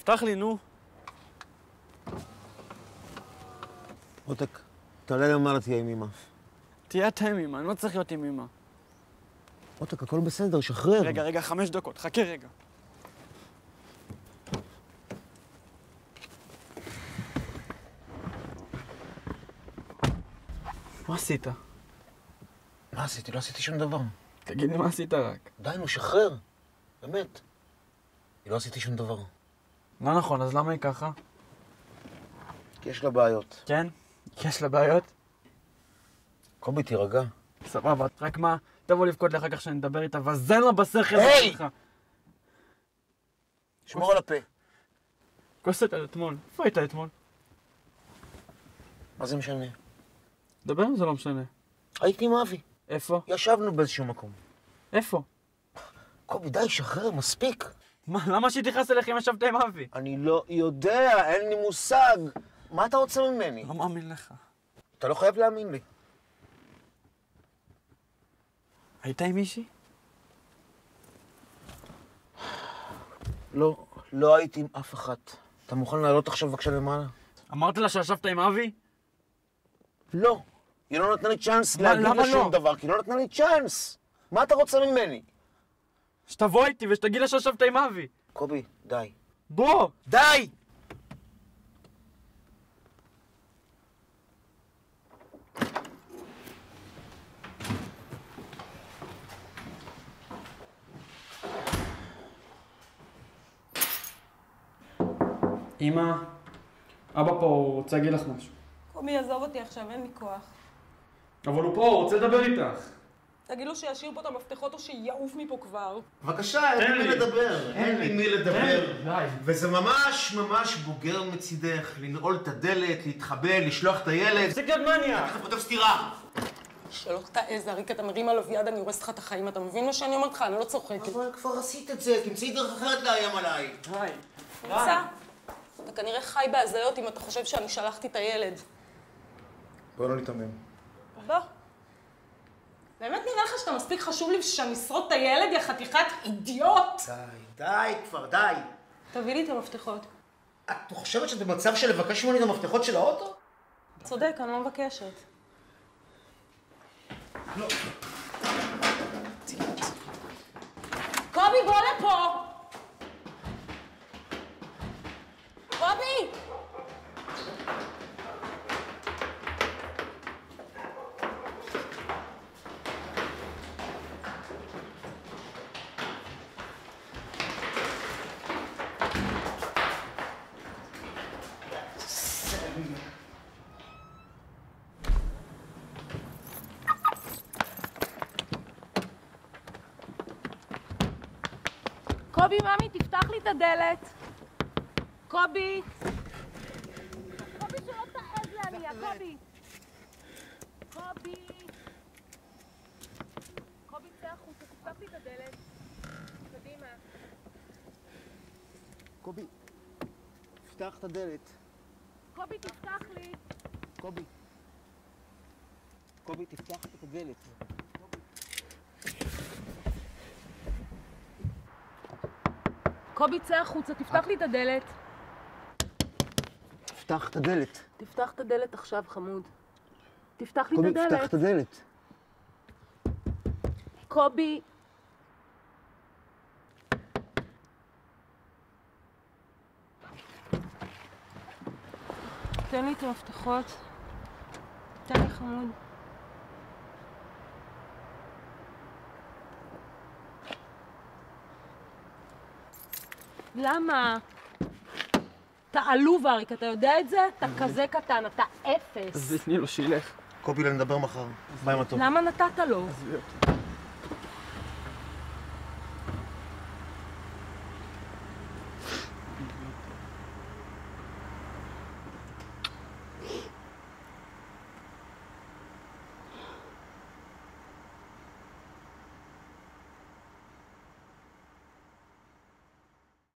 פתח לי, נו. עותק, תעלה למעלה תהיה עם אמא. תהיה אתה עם אמא, אני לא צריך להיות עם אמא. עותק, הכל בסדר, שחרר. רגע, רגע, חמש דקות, חכה רגע. מה עשית? מה עשיתי? לא עשיתי שום דבר. תגיד לי מה עשית רק. די, נו, שחרר. באמת. לא עשיתי שום דבר. לא נכון, אז למה היא ככה? כי יש לה בעיות. כן? יש לה בעיות? קובי, תירגע. סבבה, רק מה, תבוא לבכות לי אחר כך שאני אדבר איתה, וזן לה בשכל היי! שמור על הפה. כוסת על אתמול. איפה היית אתמול? מה זה משנה? דבר אם זה לא משנה. הייתי עם אבי. איפה? ישבנו באיזשהו מקום. איפה? קובי, די, שחרר, מספיק. מה, למה שהיא תכעס אליך אם ישבת עם אבי? אני לא יודע, אין לי מושג. מה אתה רוצה ממני? לא מאמין לך. אתה לא חייב להאמין לי. היית עם מישהי? לא, לא הייתי עם אף אחת. אתה מוכן לעלות עכשיו בבקשה למעלה? אמרת לה שישבת עם אבי? לא. היא לא נתנה לי צ'אנס להגיד לה שום לא? דבר, כי היא לא נתנה לי צ'אנס. מה אתה רוצה ממני? שתבוא איתי ושתגיד לה שישבת עם אבי. קובי, די. בוא! די! אמא, אבא פה, הוא רוצה להגיד לך משהו. קומי, עזוב אותי עכשיו, אין לי כוח. אבל הוא פה, הוא רוצה לדבר איתך. תגיד לו שישאיר פה את המפתחות או שיעוף מפה כבר. בבקשה, אין לי מי. לדבר. אין לי מי לדבר. וזה ממש ממש בוגר מצידך, לנעול את הדלת, להתחבא, לשלוח את הילד. להיות מניאק. אתה חוטף סטירה. שלא תעז, אריק, אתה מרים עליו יד, אני הורסת לך את החיים. אתה מבין מה שאני אומרת לך? אני לא צוחקת. אבל כבר עשית את זה, תמצאי דרך אחרת לאיים עליי. די. נמצא? אתה כנראה חי בהזיות אם אתה חושב שאני שלחתי את הילד. בוא לא ניתמם. בוא. באמת נראה לך שאתה מספיק חשוב לי בשביל שאני את הילד, יא חתיכת אידיוט? די, די כבר, די. תביא לי את המפתחות. את חושבת שאת במצב של לבקש ממני את המפתחות של האוטו? צודק, אני לא מבקשת. לא. קובי, בוא לפה! קובי! קובי, ממי, תפתח לי את הדלת. קובי! קובי, שלא תעז להניע, קובי! קובי! קובי, צא החוצה, תפתח לי את הדלת. קדימה. קובי, פתח את הדלת. קובי, תפתח לי. קובי. קובי, תפתח את הדלת. קובי, צא החוצה, תפתח לי את הדלת. פתח את הדלת. תפתח את הדלת עכשיו, חמוד. תפתח לי את קובי, פתח הדלת. את הדלת. קובי. תן לי את המפתחות. תן לי חמוד. למה? אתה עלוב, אריק, אתה יודע את זה? אתה כזה קטן, אתה אפס. אז תני לו, שילך. קובי, נדבר מחר. ביי מתוק. למה נתת לו? עזבי אותי.